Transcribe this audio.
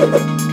you.